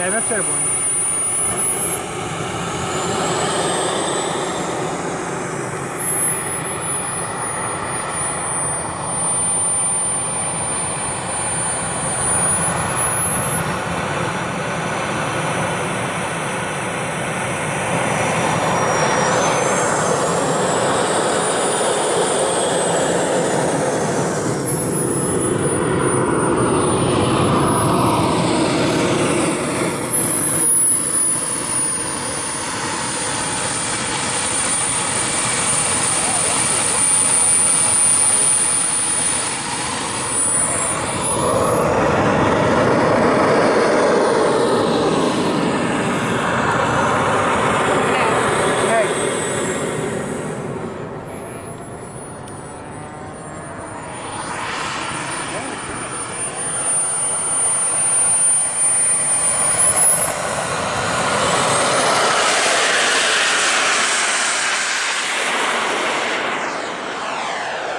Deve ser bom.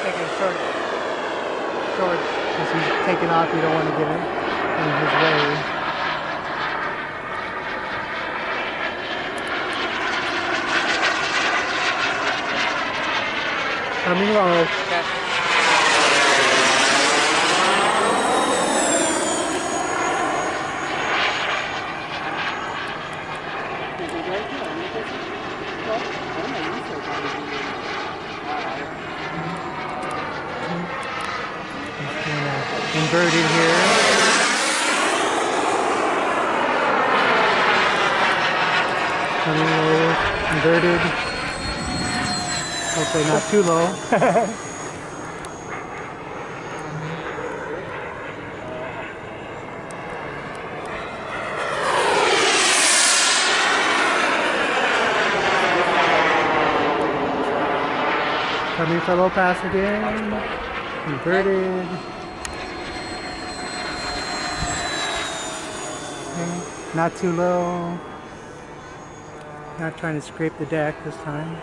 Taking short, short, because he's taking off. You don't want to get in, in his way. Coming low. Inverted here. Coming low, inverted. Hopefully not too low. Coming for low pass again. Inverted. Okay, Not too low. Not trying to scrape the deck this time.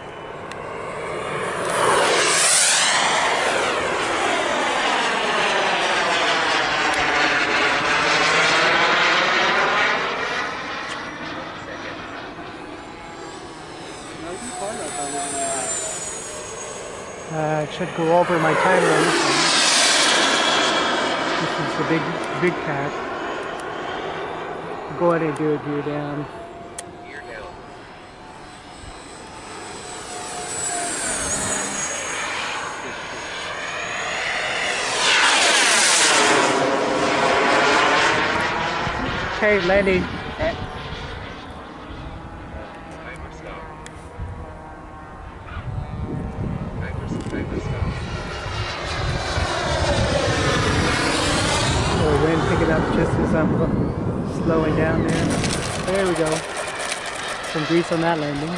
Uh, it should go over my timer on this is the big, big cat. Go ahead and do a gear down. Gear down. Okay, landing. As I'm slowing down there. There we go. Some grease on that landing.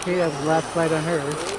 Okay, that was the last flight on her.